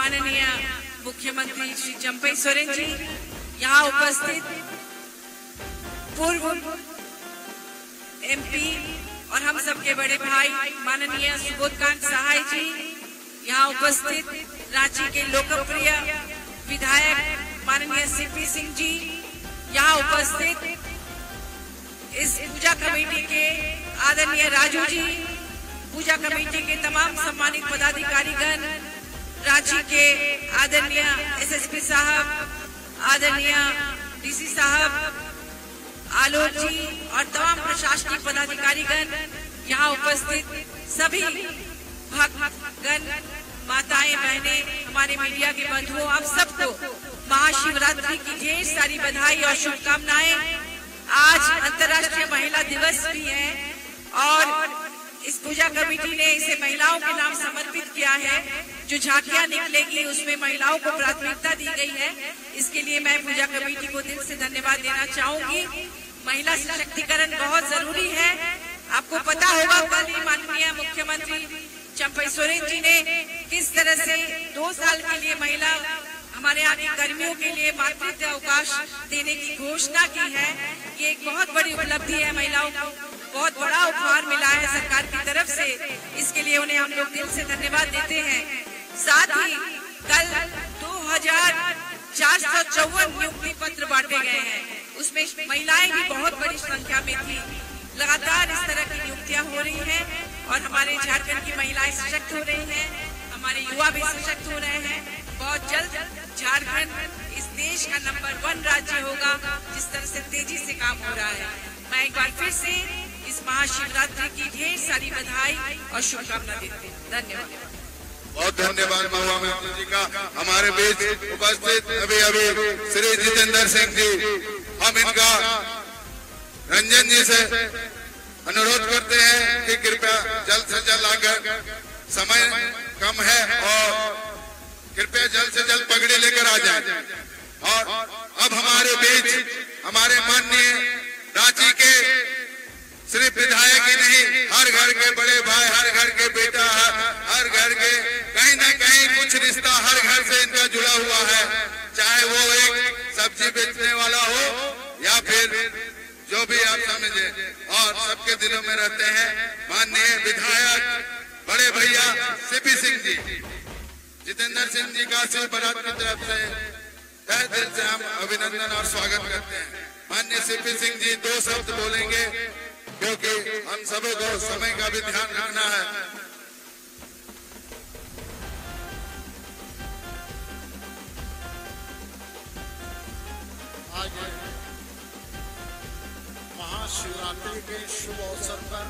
माननीय मुख्यमंत्री श्री चंपई सोरेन जी, यहाँ उपस्थित पूर्व एमपी और हम सबके बड़े भाई माननीय सुबोध कांत सहाय जी, यहाँ उपस्थित रांची के लोकप्रिय विधायक माननीय सीपी सिंह जी, यहाँ उपस्थित इस पूजा कमेटी के आदरणीय राजू जी, पूजा कमेटी के तमाम सम्मानित पदाधिकारीगण रांची के आदरणीय एसएसपी साहब, आदरणीय डीसी साहब, आलोक जी और तमाम प्रशासनिक पदाधिकारीगण, यहाँ उपस्थित सभी भक्तगण, माताएँ, बहने, हमारे मीडिया के बंधुओं, आप सबको महाशिवरात्रि की ढेर सारी बधाई और शुभकामनाएँ। आज अंतर्राष्ट्रीय महिला दिवस भी है और इस पूजा कमेटी ने इसे महिलाओं के नाम समर्पित किया है। जो झांकियाँ निकलेगी, उसमें महिलाओं को प्राथमिकता दी गई है। इसके लिए मैं पूजा कमेटी को दिल से धन्यवाद देना चाहूँगी। महिला सशक्तिकरण बहुत ज़रूरी है। आपको पता होगा, कल ही माननीय मुख्यमंत्री चंपई सोरेन जी ने किस तरह से दो साल के लिए महिला हमारे यहाँ की कर्मियों के लिए मातृत्व अवकाश देने की घोषणा की है। ये एक बहुत बड़ी उपलब्धि है महिलाओं को। बहुत बड़ा उपहार मिला है सरकार की तरफ़ से। इसके लिए उन्हें हम लोग दिल से धन्यवाद देते हैं। साथ ही कल दो हज़ार चार सौ चौवन नियुक्ति पत्र बांटे गए हैं। उसमें महिलाएँ भी बहुत बड़ी संख्या में थी। लगातार इस तरह की नियुक्तियाँ हो रही हैं और हमारे झारखंड की महिलाएँ सशक्त हो रही हैं, हमारे युवा भी सशक्त हो रहे हैं। बहुत जल्द झारखंड इस देश का नंबर वन राज्य होगा, जिस तरह से तेज़ी से काम हो रहा है। मैं एक बार फिर से इस महाशिवरात्रि की ढेर सारी बधाई और शुभकामना देती हूँ। धन्यवाद। बहुत धन्यवाद मित्र जी का। हमारे बीच उपस्थित अभी अभी श्री जितेंद्र सिंह जी। हम इनका रंजन जी से अनुरोध करते हैं कि कृपया जल्द से जल्द आकर समय कम है और कृपया जल्द से जल्द पगड़ी लेकर आ जाए। और अब हमारे बीच हमारे माननीय रांची के सिर्फ़ विधायक ही नहीं, हर घर के बड़े भाई, हर घर के बेटा, हर घर के, कहीं ना कहीं कुछ रिश्ता हर घर से इनका जुड़ा हुआ है। चाहे वो एक सब्ज़ी बेचने वाला हो या फिर जो भी आप समझे। और सबके दिलों में रहते हैं माननीय विधायक बड़े भैया सीपी सिंह जी। जितेंद्र सिंह जी का शिव बरात की तरफ़ से तहे दिल से हम अभिनंदन और स्वागत करते हैं। माननीय सीपी सिंह जी दो शब्द बोलेंगे। क्योंकि हम सबों को समय का भी ध्यान रखना है। आज महाशिवरात्रि के शुभ अवसर पर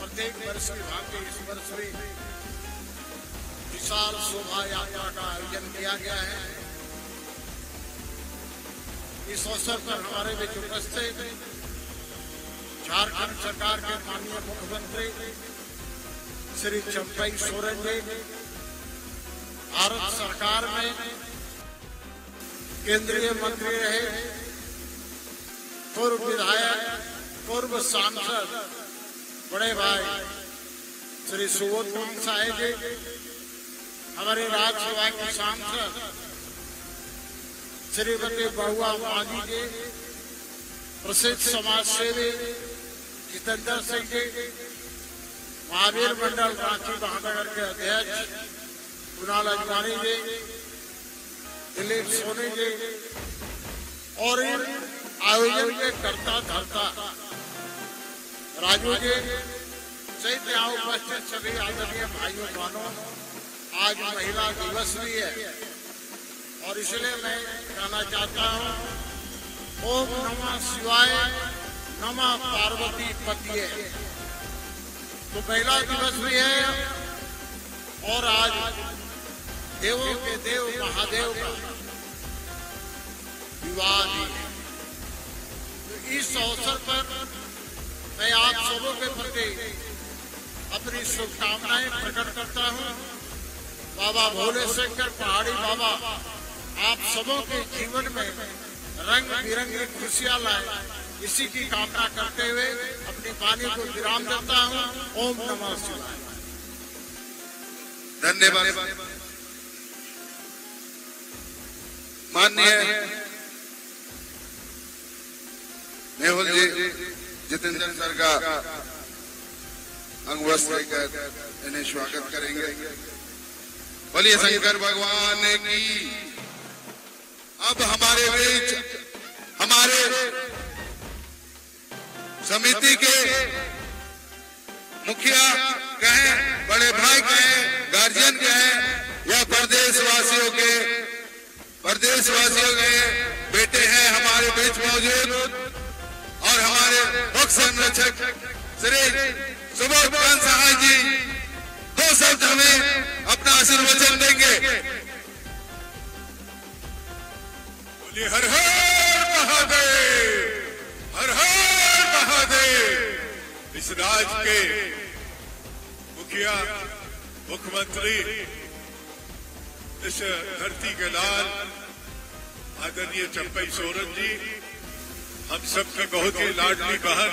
प्रत्येक वर्ष की भांति इस वर्ष भी विशाल शोभा यात्रा का आयोजन किया गया है। इस अवसर पर हमारे बीच उपस्थित झारखंड सरकार के माननीय मुख्यमंत्री श्री चंपई सोरेन जी, भारत सरकार में केंद्रीय मंत्री रहे पूर्व विधायक, पूर्व सांसद बड़े भाई श्री सुबोध साहेब जी, हमारे राज्यसभा के सांसद श्रीमती बहुआ मांझी जी प्रसिद्ध समाज सेवी जितेंद्र सिंह जी, महावीर मंडल रांची महानगर के अध्यक्ष कुणाल अजवानी जी, दिलीप सोनी जी, और इन आयोजन के करता धरता राजू जी, सहित यहाँ उपस्थित सभी आदरणीय भाइयों बहनों आज महिला दिवस भी है। और इसलिए मैं कहना चाहता हूँ, ओम नमः शिवाय, नमः पार्वती पतिये। तो महिला दिवस भी है और आज देवों के देव महादेव का विवाह भी है। तो इस अवसर पर मैं आप सबों के प्रति अपनी शुभकामनाएँ प्रकट करता हूँ। बाबा भोले शंकर पहाड़ी बाबा आप सबों के जीवन में रंग बिरंगी खुशियाँ लाए। इसी की कामना करते हुए अपनी वाणी को विराम देता हूँ। ओम नमः शिवाय। धन्यवाद। माननीय मेहुल जी, जितेंद्र सर का अंग वस्त्र इन्हें स्वागत करेंगे। बोलिए शंकर भगवान की अब हमारे बीच, हमारे समिति के मुखिया कहे, बड़े भाई कहें गार्जियन कहें, या प्रदेशवासियों के प्रदेशवासियों के बेटे हैं हमारे बीच मौजूद, और हमारे मुख्य संरक्षक श्री सुबोध सहाय जी, दो शब्द हमें अपना आशीर्वचन देंगे। बोलिए हर हर महादेव, हर हर महादेव। इस राज के मुखिया, मुख्यमंत्री, इस धरती के लाल, आदरणीय चंपई सोरन जी, हम सबकी बहुत ही लाडली बहन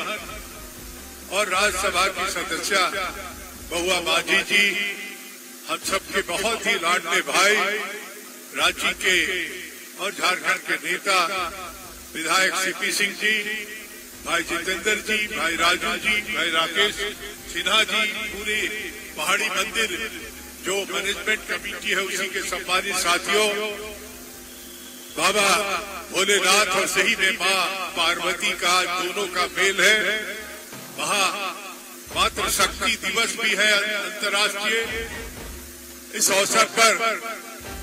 और राज्यसभा की सदस्य, बहुआ माझी जी, हम सबके बहुत ही लाडले भाई, रांची के और झारखंड के नेता विधायक सीपी सिंह जी, भाई जितेंद्र जी, भाई राजू जी, भाई राकेश सिन्हा जी, पूरे पहाड़ी मंदिर जो मैनेजमेंट कमेटी है उसी के सम्मानित साथियों, बाबा भोलेनाथ और सही में माँ पार्वती का, दोनों का मेल है। वहाँ मातृ शक्ति दिवस भी है अंतर्राष्ट्रीय। इस अवसर पर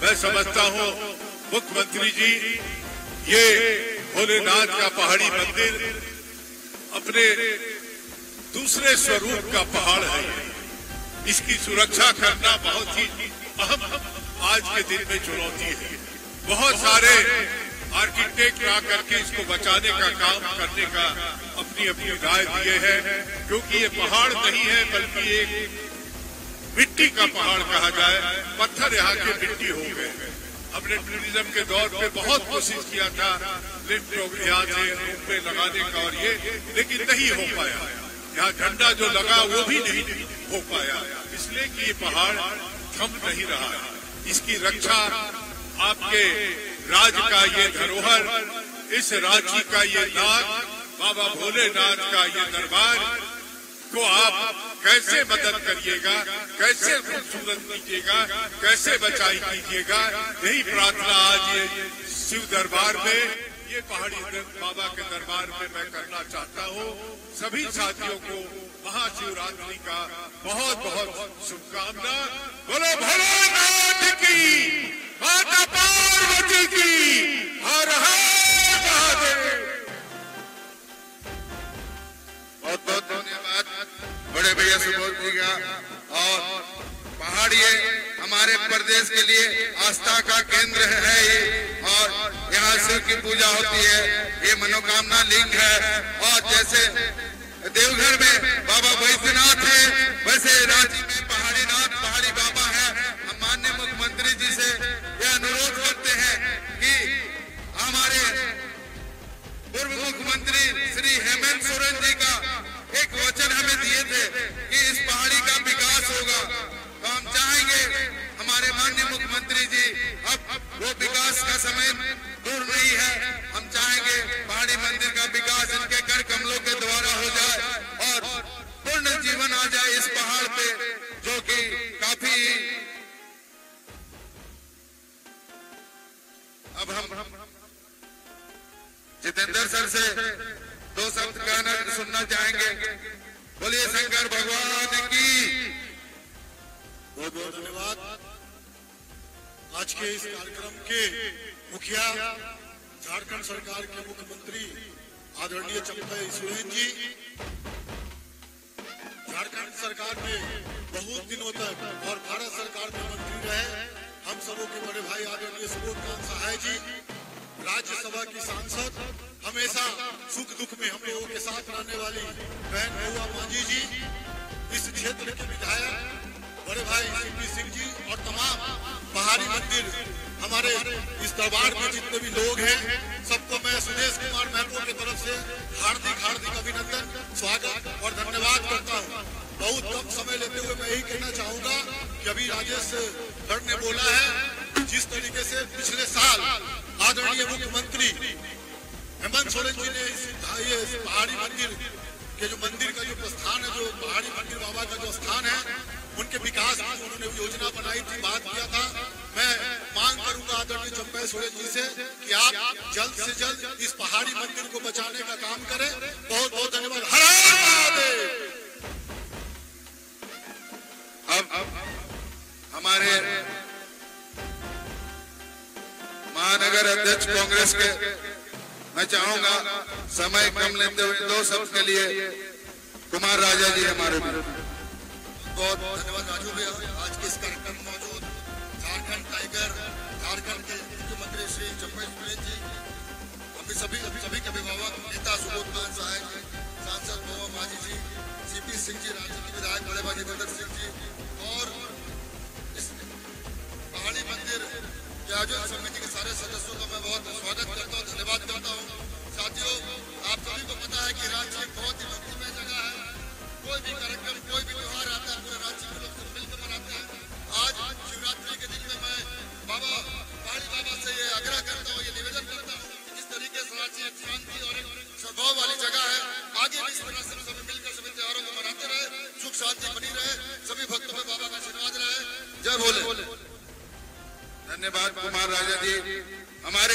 मैं समझता हूँ मुख्यमंत्री जी, ये भोलेनाथ का पहाड़ी मंदिर अपने दूसरे स्वरूप का पहाड़ है। इसकी सुरक्षा करना बहुत ही अहम आज के दिन में चुनौती है। बहुत सारे आर्किटेक्ट आ करके इसको बचाने का काम करने का अपनी अपनी राय दिए हैं, क्योंकि ये पहाड़ नहीं है, बल्कि एक मिट्टी का पहाड़ कहा जाए। पत्थर यहाँ के मिट्टी हो गए। हमने टूरिज़्म के दौर पे बहुत कोशिश किया था, लिफ्ट यहाँ से रूप में लगाने का और ये, लेकिन नहीं हो पाया। यहाँ झंडा जो लगा, वो भी नहीं हो पाया। इसलिए कि ये पहाड़ थम नहीं रहा। इसकी रक्षा आपके राज का ये धरोहर, इस रांची का ये नाग, बाबा भोलेनाथ का ये दरबार को आप कैसे मदद करिएगा? कैसे खूबसूरत कीजिएगा? कैसे बचाई कीजिएगा? यही प्रार्थना आज ये शिव दरबार में, ये पहाड़ी बाबा के दरबार में मैं करना चाहता हूँ। सभी साथियों को महाशिवरात्रि का बहुत बहुत शुभकामना। बोलो, भोलेनाथ की माता आस्था का केंद्र है ये। और यहाँ शिव की पूजा होती है। ये मनोकामना लिंग है। और जैसे देवघर में बाबा वैद्यनाथ है, वैसे रांची में पहाड़ी नाथ पहाड़ी बाबा है। हम माननीय मुख्यमंत्री जी से यह अनुरोध करते हैं कि हमारे पूर्व मुख्यमंत्री श्री हेमंत सोरेन जी का एक वचन हमें दिए थे का विकास होगा तो हम चाहेंगे हमारे माननीय मुख्यमंत्री जी, अब वो विकास का समय दूर नहीं है। हम चाहेंगे पहाड़ी मंदिर का विकास इनके कर कमलों के द्वारा हो जाए और पूर्ण जीवन आ जाए इस पहाड़ पे, जो कि काफ़ी अब हम जितेंद्र सर से दो शब्द गाना सुनना चाहेंगे। बोलिए, शंकर भगवान की। बहुत बहुत धन्यवाद। आज के इस कार्यक्रम के मुखिया झारखंड सरकार के मुख्यमंत्री आदरणीय चंपई सोरेन जी, झारखंड सरकार में बहुत दिनों तक और भारत सरकार में मंत्री रहे हम सबों के बड़े भाई आदरणीय सुबोध कांत सहाय जी, राज्यसभा की सांसद, हमेशा सुख दुख में हम लोगों के साथ रहने वाली बहन बहुआ मांझी जी, इस क्षेत्र के विधायक बड़े भाई शिवजी सिंह जी और तमाम पहाड़ी मंदिर, हमारे इस दरबार में जितने भी लोग हैं, सबको मैं सुदेश कुमार महतो की तरफ़ से हार्दिक हार्दिक अभिनंदन, स्वागत और धन्यवाद करता हूँ। बहुत कम समय लेते हुए मैं यही कहना चाहूँगा कि अभी राजेश गढ़ ने बोला है, जिस तरीके से पिछले साल आदरणीय मुख्यमंत्री हेमंत सोरेन जी ने पहाड़ी मंदिर के जो मंदिर का जो प्रस्थान है, जो पहाड़ी मंदिर बाबा का जो स्थान है, उनके विकास की उन्होंने योजना बनाई थी, बात किया था। मैं मांग करूँगा आदरणीय चंपा सोरेन जी से कि आप जल्द से जल्द इस पहाड़ी मंदिर को बचाने का काम करें। बहुत बहुत धन्यवाद। हर अब हमारे महानगर अध्यक्ष कांग्रेस के, मैं चाहूँगा समय कम लेते हुए दो शब्द के लिए कुमार राजा जी हमारे बीच। बहुत धन्यवाद राजू भैया आज के इस कार्यक्रम में मौजूद झारखंड टाइगर, झारखंड के मुख्यमंत्री श्री चंपा सोरेन जी अभी सभी सभी के अभिभावक, नेता सुबोध मान साहब जी, सांसद मोहम्मद माजी जी सीपी सिंह जी राज्य के विधायक बड़े भाई जितेंद्र सिंह जी, और इस पहाड़ी मंदिर के आयोजन समिति के सारे सदस्यों का मैं बहुत स्वागत करता हूँ धन्यवाद करता हूँ साथियों, आप सभी को पता है कि राज्य एक बहुत ही भक्तिमय जगह है। कोई भी कार्यक्रम, कोई भी त्योहार आता है, पूरे राज्य के लोग मिलकर मनाते हैं। आज शिवरात्रि के दिन में मैं बाबा पहाड़ी बाबा से ये आग्रह करता हूँ, ये निवेदन करता हूँ जिस तरीके से राज्य एक शांति और एक सद्भाव वाली जगह है। आगे भी इस तरह से सभी मिलकर सभी त्योहारों को मनाते रहे, सुख शांति बनी रहे, सभी भक्तों में बाबा का आशीर्वाद रहे। जय भोले। धन्यवाद कुमार राजा जी। हमारे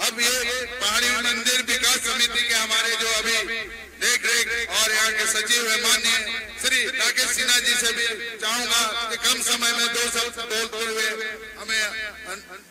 अब ये पहाड़ी मंदिर विकास समिति के हमारे जो अभी देख रेख और यहाँ के सचिव है माननीय श्री राकेश सिन्हा जी से भी चाहूँगा कि कम समय में दो शब्द बोलते हुए हमें